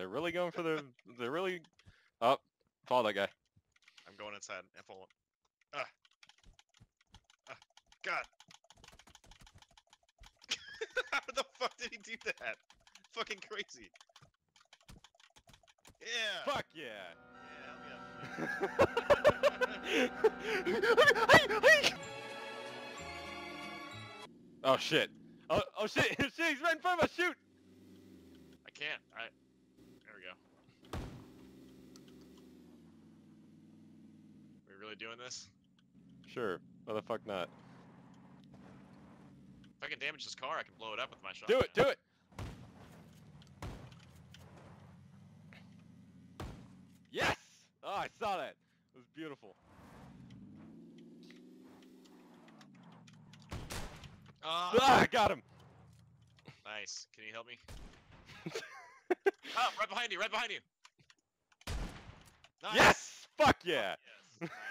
They're really going for the. They're really. Oh, follow that guy. I'm going inside and follow. Ah. Ah. God. How the fuck did he do that? Fucking crazy. Yeah. Fuck yeah. Yeah, yeah. oh shit. Oh, oh shit, shit, he's right in front of us, shoot! I can't. I. really doing this? Sure, why the fuck not? If I can damage this car, I can blow it up with my shot. Do it, do it! Yes! Oh, I saw that. It was beautiful. Ah, Ah, I got him! nice. Can you help me? oh, right behind you, right behind you. Nice. Yes! Fuck yeah! Yes. nice.